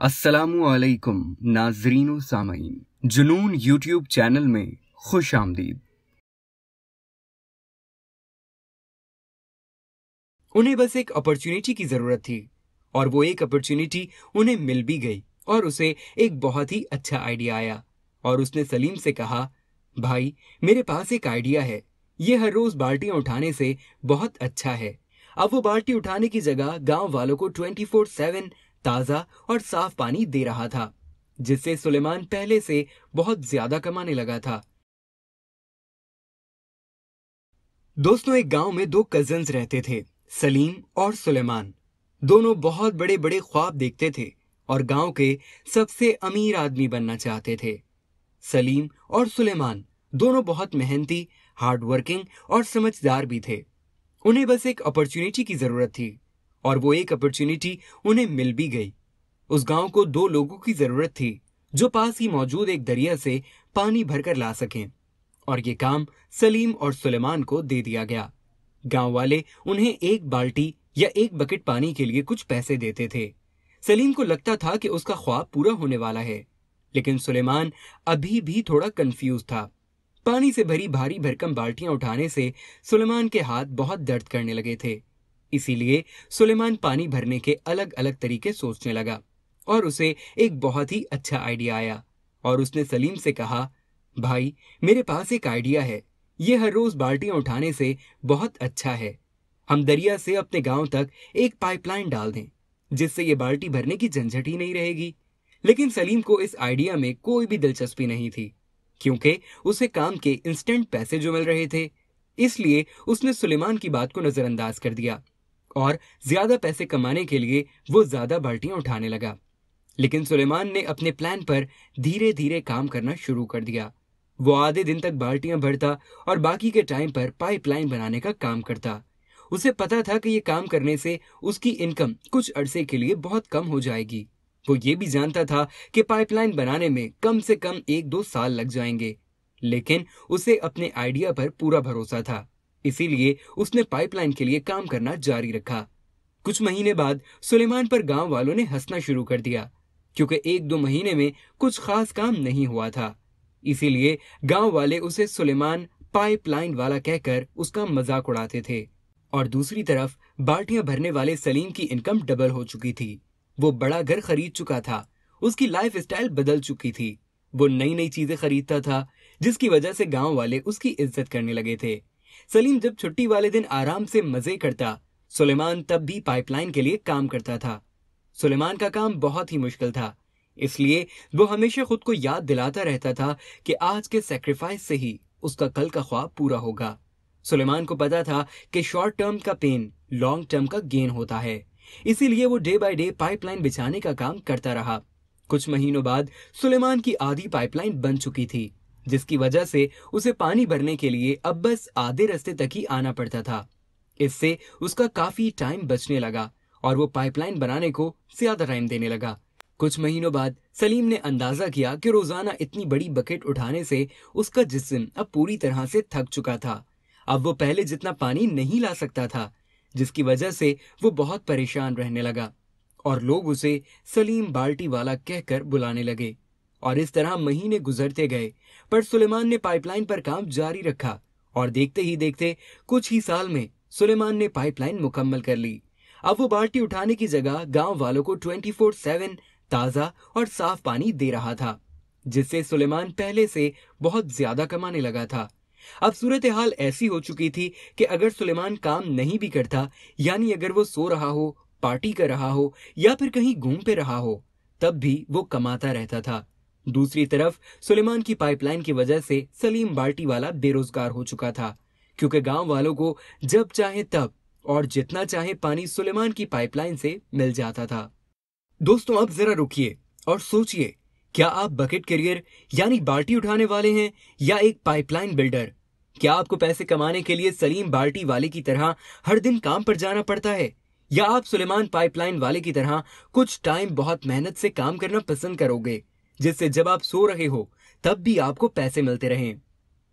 अस्सलामुअलैकुम नाजरीन सामीन जुनून यूट्यूब चैनल में खुश आमदीद। उन्हें बस एक अपॉर्चुनिटी की ज़रूरत थी और वो एक अपॉर्चुनिटी उन्हें मिल भी गई और उसे एक बहुत ही अच्छा आइडिया आया और उसने सलीम से कहा, भाई, मेरे पास एक आइडिया है। ये हर रोज बाल्टियाँ उठाने से बहुत अच्छा है। अब वो बाल्टी उठाने की जगह गाँव वालों को ट्वेंटी फोर सेवन ताज़ा और साफ़ पानी दे रहा था, जिससे सुलेमान पहले से बहुत ज़्यादा कमाने लगा था। दोस्तों, एक गाँव में दो कजन्स रहते थे, सलीम और सुलेमान। दोनों बहुत बड़े बड़े ख्वाब देखते थे और गाँव के सबसे अमीर आदमी बनना चाहते थे। सलीम और सुलेमान दोनों बहुत मेहनती हार्ड वर्किंग और समझदार भी थे। उन्हें बस एक अपॉर्चुनिटी की ज़रूरत थी, और वो एक अपॉर्चुनिटी उन्हें मिल भी गई। उस गाँव को दो लोगों की ज़रूरत थी, जो पास ही मौजूद एक दरिया से पानी भरकर ला सकें, और ये काम सलीम और सुलेमान को दे दिया गया। गाँव वाले उन्हें एक बाल्टी या एक बकेट पानी के लिए कुछ पैसे देते थे। सलीम को लगता था कि उसका ख्वाब पूरा होने वाला है, लेकिन सुलेमान अभी भी थोड़ा कंफ्यूज था। पानी से भरी भारी भरकम बाल्टियाँ उठाने से सुलेमान के हाथ बहुत दर्द करने लगे थे। इसीलिए सुलेमान पानी भरने के अलग अलग तरीके सोचने लगा और उसे एक बहुत ही अच्छा आइडिया आया और उसने सलीम से कहा, भाई, मेरे पास एक आइडिया है। ये हर रोज बाल्टियाँ उठाने से बहुत अच्छा है। हम दरिया से अपने गाँव तक एक पाइपलाइन डाल दें, जिससे ये बाल्टी भरने की झंझट ही नहीं रहेगी। लेकिन सलीम को इस आइडिया में कोई भी दिलचस्पी नहीं थी। क्योंकि उसे काम के इंस्टेंट पैसे जो मिल रहे थे। इसलिए उसने सुलेमान की बात को नजरअंदाज कर दिया और ज़्यादा पैसे कमाने के लिए वो ज़्यादा बाल्टियाँ उठाने लगा। लेकिन सुलेमान ने अपने प्लान पर धीरे धीरे काम करना शुरू कर दिया। वो आधे दिन तक बाल्टियाँ भरता और बाकी के टाइम पर पाइपलाइन बनाने का काम करता। उसे पता था कि ये काम करने से उसकी इनकम कुछ अरसे के लिए बहुत कम हो जाएगी। वो ये भी जानता था कि पाइपलाइन बनाने में कम से कम एक दो साल लग जाएँगे, लेकिन उसे अपने आइडिया पर पूरा भरोसा था। इसीलिए उसने पाइपलाइन के लिए काम करना जारी रखा। कुछ महीने बाद सुलेमान पर गाँव वालों ने हंसना शुरू कर दिया, क्योंकि एक दो महीने में कुछ खास काम नहीं हुआ था। इसीलिए गाँव वाले उसे सुलेमान पाइपलाइन वाला कहकर उसका मज़ाक उड़ाते थे। और दूसरी तरफ़ बाल्टियाँ भरने वाले सलीम की इनकम डबल हो चुकी थी। वो बड़ा घर खरीद चुका था। उसकी लाइफ स्टाइल बदल चुकी थी। वो नई नई चीज़ें खरीदता था, जिसकी वजह से गाँव वाले उसकी इज़्ज़त करने लगे थे। सलीम जब छुट्टी वाले दिन आराम से मज़े करता, सुलेमान तब भी पाइपलाइन के लिए काम करता था। सुलेमान का काम बहुत ही मुश्किल था, इसलिए वो हमेशा खुद को याद दिलाता रहता था कि आज के सेक्रीफाइस से ही उसका कल का ख्वाब पूरा होगा। सुलेमान को पता था कि शॉर्ट टर्म का पेन लॉन्ग टर्म का गेन होता है। इसीलिए वो डे बाय डे पाइपलाइन बिछाने का काम करता रहा। कुछ महीनों बाद सुलेमान की आधी पाइपलाइन बन चुकी थी, जिसकी वजह से उसे पानी भरने के लिए अब बस आधे रास्ते तक ही आना पड़ता था। इससे उसका काफ़ी टाइम बचने लगा और वो पाइपलाइन बनाने को ज़्यादा टाइम देने लगा। कुछ महीनों बाद सलीम ने अंदाज़ा किया कि रोज़ाना इतनी बड़ी बकेट उठाने से उसका जिस्म अब पूरी तरह से थक चुका था। अब वो पहले जितना पानी नहीं ला सकता था जिसकी वजह से वो बहुत परेशान रहने लगा और लोग उसे सलीम बाल्टी वाला कहकर बुलाने लगे और इस तरह महीने गुजरते गए, पर सुलेमान ने पाइपलाइन पर काम जारी रखा और देखते ही देखते कुछ ही साल में सुलेमान ने पाइपलाइन मुकम्मल कर ली। अब वो बाल्टी उठाने की जगह गाँव वालों को ट्वेंटी फोर सेवन ताज़ा और साफ़ पानी दे रहा था, जिससे सुलेमान पहले से बहुत ज़्यादा कमाने लगा था। अब सूरत हाल ऐसी हो चुकी थी कि अगर सुलेमान काम नहीं भी करता, यानी अगर वो सो रहा हो, पार्टी कर रहा हो, या फिर कहीं घूम पे रहा हो, तब भी वो कमाता रहता था। दूसरी तरफ़, सुलेमान की पाइपलाइन की वजह से सलीम बाल्टी वाला बेरोजगार हो चुका था, क्योंकि गाँव वालों को जब चाहे तब और जितना चाहे पानी सुलेमान की पाइपलाइन से मिल जाता था। दोस्तों, अब जरा रुकिए और सोचिए क्या आप बकेट करियर यानी बाल्टी उठाने वाले हैं, या एक पाइपलाइन बिल्डर क्या आपको पैसे कमाने के लिए सलीम बाल्टी वाले की तरह हर दिन काम पर जाना पड़ता है? या आप सुलेमान पाइपलाइन वाले की तरह कुछ टाइम बहुत मेहनत से काम करना पसंद करोगे, जिससे जब आप सो रहे हो, तब भी आपको पैसे मिलते रहें?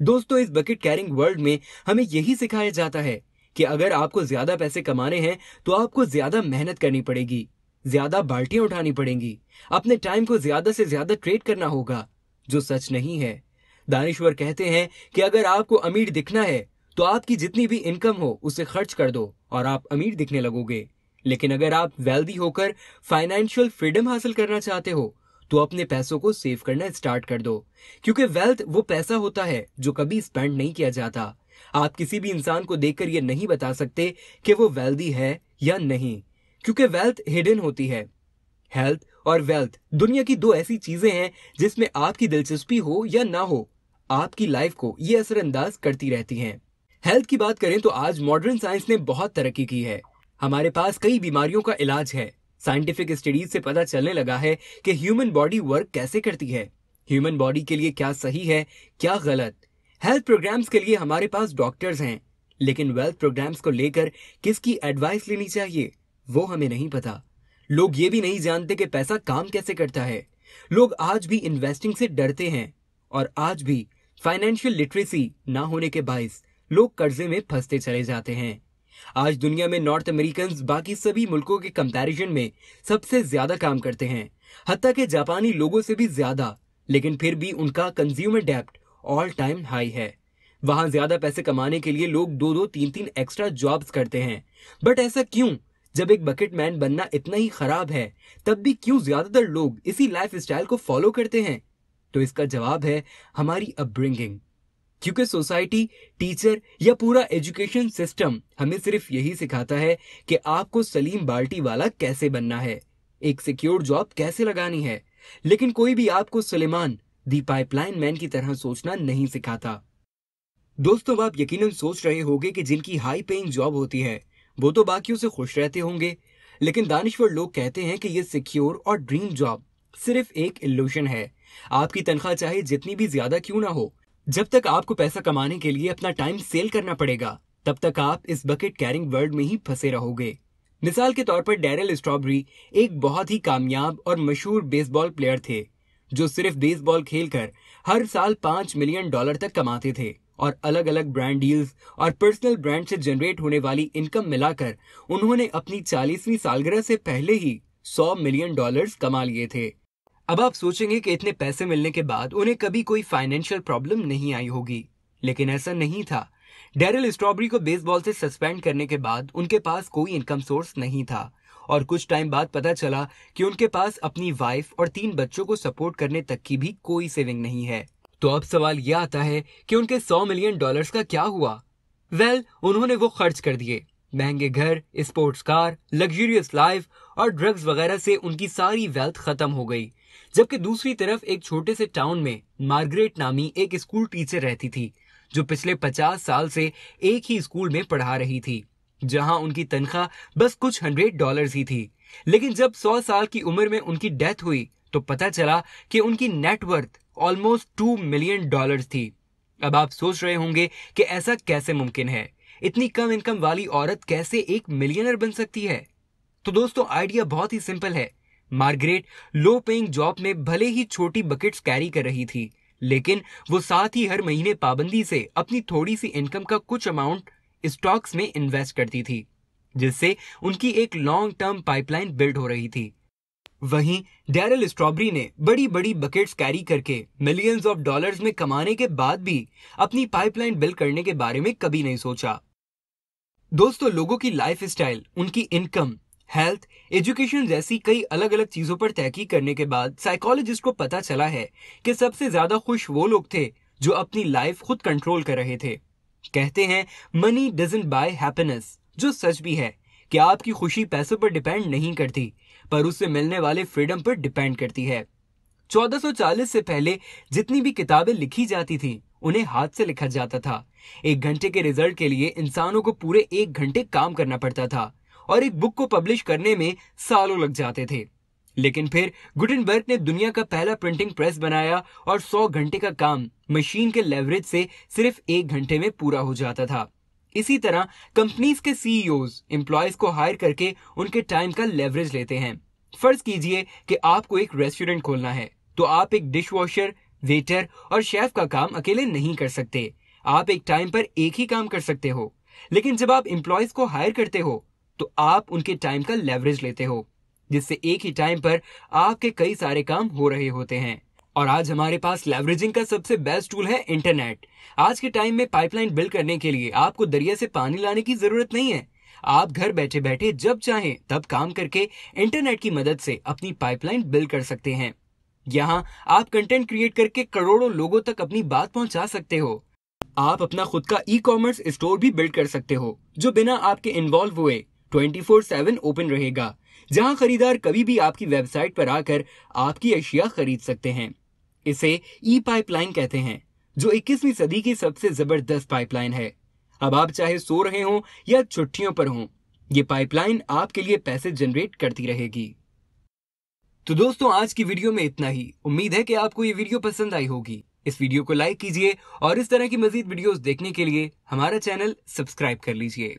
दोस्तों, इस बकेट कैरिंग वर्ल्ड में हमें यही सिखाया जाता है कि अगर आपको ज़्यादा पैसे कमाने हैं तो आपको ज़्यादा मेहनत करनी पड़ेगी। ज़्यादा बाल्टियाँ उठानी पड़ेंगी। अपने टाइम को ज़्यादा से ज़्यादा ट्रेड करना होगा, जो सच नहीं है। दानिश्वर कहते हैं कि अगर आपको अमीर दिखना है तो आपकी जितनी भी इनकम हो, उसे खर्च कर दो, और आप अमीर दिखने लगोगे। लेकिन अगर आप वेल्दी होकर फाइनेंशियल फ्रीडम हासिल करना चाहते हो तो अपने पैसों को सेव करना स्टार्ट कर दो। क्योंकि वेल्थ वो पैसा होता है, जो कभी स्पेंड नहीं किया जाता। आप किसी भी इंसान को देखकर ये नहीं बता सकते कि वो वेल्दी है या नहीं। क्योंकि वेल्थ हिडन होती है। हेल्थ और वेल्थ दुनिया की दो ऐसी चीज़ें हैं जिसमें आपकी दिलचस्पी हो या ना हो, आपकी लाइफ को ये असरअंदाज करती रहती हैं। हेल्थ की बात करें तो आज मॉडर्न साइंस ने बहुत तरक्की की है। हमारे पास कई बीमारियों का इलाज है। साइंटिफिक स्टडीज़ से पता चलने लगा है कि ह्यूमन बॉडी वर्क कैसे करती है। ह्यूमन बॉडी के लिए क्या सही है, क्या गलत। हेल्थ प्रोग्राम्स के लिए हमारे पास डॉक्टर्स हैं। लेकिन वेल्थ प्रोग्राम्स को लेकर किसकी एडवाइस लेनी चाहिए? वो हमें नहीं पता। लोग ये भी नहीं जानते कि पैसा काम कैसे करता है। लोग आज भी इन्वेस्टिंग से डरते हैं और आज भी फाइनेंशियल लिटरेसी ना होने के बायस लोग कर्जे में फंसते चले जाते हैं। आज दुनिया में नॉर्थ अमेरिकन बाकी सभी मुल्कों के कंपैरिजन में सबसे ज़्यादा काम करते हैं। हत्या के जापानी लोगों से भी ज़्यादा, लेकिन फिर भी उनका कंज्यूमर डेप्ट ऑल टाइम हाई है। वहाँ ज़्यादा पैसे कमाने के लिए लोग दो दो तीन तीन एक्स्ट्रा जॉब्स करते हैं। बट ऐसा क्यों? जब एक बकेट मैन बनना इतना ही खराब है, तब भी क्यों ज़्यादातर लोग इसी लाइफ स्टाइल को फॉलो करते हैं? तो इसका जवाब है हमारी अपब्रिंगिंग क्योंकि सोसाइटी टीचर या पूरा एजुकेशन सिस्टम हमें सिर्फ़ यही सिखाता है कि आपको सलीम बाल्टी वाला कैसे बनना है, एक सिक्योर जॉब कैसे लगानी है। लेकिन कोई भी आपको सलेमान दी पाइपलाइन मैन की तरह सोचना नहीं सिखाता। दोस्तों, आप यकीनन सोच रहे होंगे कि जिनकी हाई पेइंग जॉब होती है वो तो बाकियों से खुश रहते होंगे। लेकिन दानिश्वर लोग कहते हैं कि ये सिक्योर और ड्रीम जॉब सिर्फ़ एक इल्यूशन है। आपकी तनख्वाह चाहे जितनी भी ज़्यादा क्यों ना हो। जब तक आपको पैसा कमाने के लिए अपना टाइम सेल करना पड़ेगा, तब तक आप इस बकेट कैरिंग वर्ल्ड में ही फंसे रहोगे। मिसाल के तौर पर डेरल स्ट्रॉबेरी एक बहुत ही कामयाब और मशहूर बेसबॉल प्लेयर थे, जो सिर्फ़ बेसबॉल खेलकर हर साल पाँच मिलियन डॉलर तक कमाते थे। और अलग अलग ब्रांड डील्स और पर्सनल ब्रांड से जनरेट होने वाली इनकम मिलाकर उन्होंने अपनी चालीसवीं सालगिरह से पहले ही सौ मिलियन डॉलर्स कमा लिए थे। अब आप सोचेंगे कि इतने पैसे मिलने के बाद उन्हें कभी कोई फाइनेंशियल प्रॉब्लम नहीं आई होगी। लेकिन ऐसा नहीं था। डेरिल स्ट्रॉबेरी को बेसबॉल से सस्पेंड करने के बाद उनके पास कोई इनकम सोर्स नहीं था और कुछ टाइम बाद पता चला कि उनके पास अपनी वाइफ और तीन बच्चों को सपोर्ट करने तक की भी कोई सेविंग नहीं है। तो अब सवाल यह आता है कि उनके सौ मिलियन डॉलर्स का क्या हुआ? वेल well, उन्होंने वो खर्च कर दिए। महँगे घर स्पोर्ट्स कार लग्जरियस लाइफ और ड्रग्स वगैरह से उनकी सारी वेल्थ खत्म हो गई। जबकि दूसरी तरफ़ एक छोटे से टाउन में मार्गरेट नामी एक स्कूल टीचर रहती थी जो पिछले पचास साल से एक ही स्कूल में पढ़ा रही थी जहाँ उनकी तनख्वाह बस कुछ हंड्रेड डॉलर ही थी। लेकिन जब सौ साल की उम्र में उनकी डेथ हुई तो पता चला कि उनकी net worth almost two million dollar थी। अब आप सोच रहे होंगे कि ऐसा कैसे मुमकिन है? इतनी कम इनकम वाली औरत कैसे एक मिलियनर बन सकती है? तो दोस्तों आइडिया बहुत ही सिंपल है। मार्गरेट लो पेइंग जॉब में भले ही छोटी बकेट्स कैरी कर रही थी, लेकिन वो साथ ही हर महीने पाबंदी से अपनी थोड़ी सी इनकम का कुछ अमाउंट स्टॉक्स में इन्वेस्ट करती थी, जिससे उनकी एक लॉन्ग टर्म पाइपलाइन बिल्ड हो रही थी। वहीं डेरल स्ट्रॉबेरी ने बड़ी बड़ी बकेट्स कैरी करके मिलियंस ऑफ़ डॉलर्स में कमाने के बाद भी अपनी पाइपलाइन बिल्ड करने के बारे में कभी नहीं सोचा। दोस्तों, लोगों की लाइफ स्टाइल उनकी इनकम हेल्थ एजुकेशन जैसी कई अलग अलग चीज़ों पर तहकीक करने के बाद साइकोलॉजिस्ट को पता चला है कि सबसे ज़्यादा खुश वो लोग थे जो अपनी लाइफ खुद कंट्रोल कर रहे थे। कहते हैं मनी डजेंट बाय हैप्पीनेस जो सच भी है। कि आपकी खुशी पैसों पर डिपेंड नहीं करती, पर उससे मिलने वाले फ्रीडम पर डिपेंड करती है। 1440 से पहले जितनी भी किताबें लिखी जाती थी, उन्हें हाथ से लिखा जाता था। एक घंटे के रिज़ल्ट के लिए इंसानों को पूरे एक घंटे काम करना पड़ता था, और एक बुक को पब्लिश करने में सालों लग जाते थे। लेकिन फिर गुटनबर्ग ने दुनिया का पहला प्रिंटिंग प्रेस बनाया और 100 घंटे का काम मशीन के लेवरेज से सिर्फ़ एक घंटे में पूरा हो जाता था। इसी तरह कंपनीज़ के सीईओ एम्प्लॉयज़ को हायर करके उनके टाइम का लेवरेज लेते हैं। फ़र्ज़ कीजिए कि आपको एक रेस्टोरेंट खोलना है तो आप एक डिश वॉशर वेटर और शेफ का काम अकेले नहीं कर सकते। आप एक टाइम पर एक ही काम कर सकते हो। लेकिन जब आप एम्प्लॉयज़ को हायर करते हो तो आप उनके टाइम का लेवरेज लेते हो, जिससे एक ही टाइम पर आपके कई सारे काम हो रहे होते हैं। और आज हमारे पास लेवरेजिंग का सबसे बेस्ट टूल है इंटरनेट आज के टाइम में पाइपलाइन बिल्ड करने के लिए आपको दरिया से पानी लाने की ज़रूरत नहीं है. आप घर बैठे बैठे जब चाहें तब काम करके इंटरनेट की मदद से अपनी पाइपलाइन बिल्ड कर सकते हैं. यहाँ आप कंटेंट क्रिएट करके करोड़ों लोगों तक अपनी बात पहुँचा सकते हो. आप अपना खुद का ई कॉमर्स स्टोर भी बिल्ड कर सकते हो, जो बिना आपके इन्वॉल्व हुए 24/7 ओपन रहेगा, जहाँ खरीदार कभी भी आपकी वेबसाइट पर आकर आपकी अशिया खरीद सकते हैं. इसे ई पाइपलाइन कहते हैं, जो 21वीं सदी की सबसे ज़बरदस्त पाइपलाइन है। अब आप चाहे सो रहे हो या छुट्टियों पर हो, ये पाइपलाइन आपके लिए पैसे जनरेट करती रहेगी। तो दोस्तों, आज की वीडियो में इतना ही। उम्मीद है कि आपको ये वीडियो पसंद आई होगी। इस वीडियो को लाइक कीजिए और इस तरह की मजीद वीडियोस देखने के लिए हमारा चैनल सब्सक्राइब कर लीजिए।